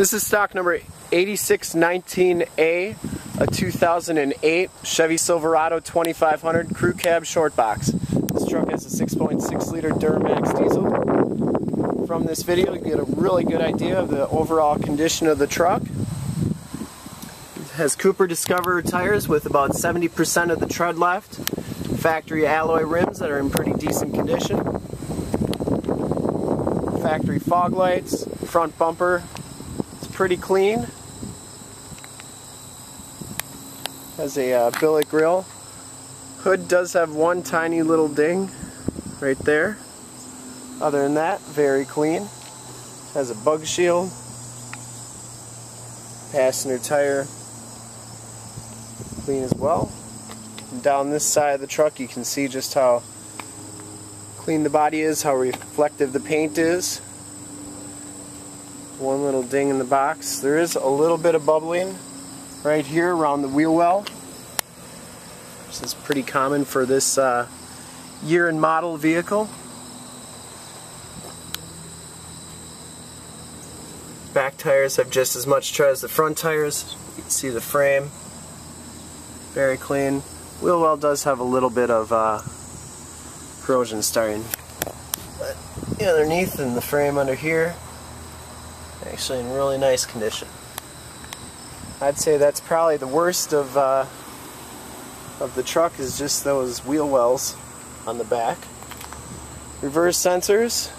This is stock number 8619A, a 2008 Chevy Silverado 2500 crew cab short box. This truck has a 6.6 liter Duramax diesel. From this video you get a really good idea of the overall condition of the truck. It has Cooper Discoverer tires with about 70% of the tread left. Factory alloy rims that are in pretty decent condition. Factory fog lights, front bumper pretty clean. Has a uh, billet grill. Hood does have one tiny little ding right there. Other than that, very clean. Has a bug shield. Passenger tire clean as well. And down this side of the truck you can see just how clean the body is, how reflective the paint is one little ding in the box. There is a little bit of bubbling right here around the wheel well. This is pretty common for this uh, year and model vehicle. Back tires have just as much tread as the front tires. You can see the frame. Very clean. Wheel well does have a little bit of uh, corrosion starting. But underneath in the frame under here, Actually in really nice condition. I'd say that's probably the worst of uh, of the truck is just those wheel wells on the back. Reverse sensors,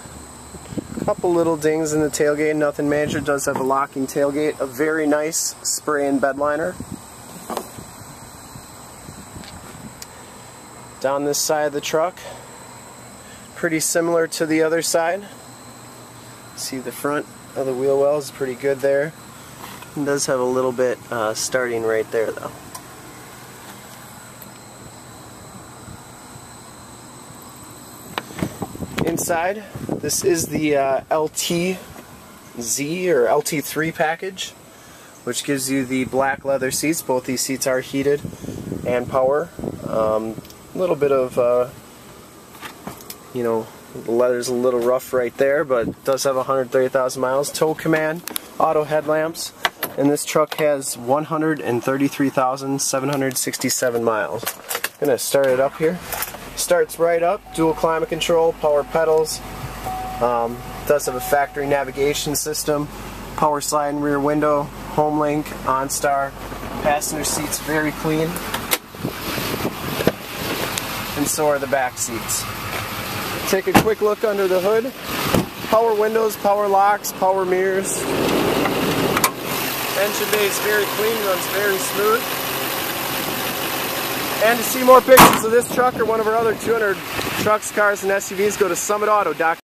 a couple little dings in the tailgate, nothing major. Does have a locking tailgate, a very nice spray-in bed liner. Down this side of the truck, pretty similar to the other side. See the front of the wheel well is pretty good there. It does have a little bit uh, starting right there though. Inside, this is the uh, LTZ or LT3 package, which gives you the black leather seats. Both these seats are heated and power. A um, little bit of, uh, you know, the leather's a little rough right there, but does have 130,000 miles. Tow command, auto headlamps, and this truck has 133,767 miles. I'm gonna start it up here. Starts right up, dual climate control, power pedals. Um, does have a factory navigation system, power sliding rear window, HomeLink, OnStar. Passenger seats very clean. And so are the back seats. Take a quick look under the hood. Power windows, power locks, power mirrors. Engine bay is very clean, runs very smooth. And to see more pictures of this truck or one of our other 200 trucks, cars, and SUVs, go to summitauto.com.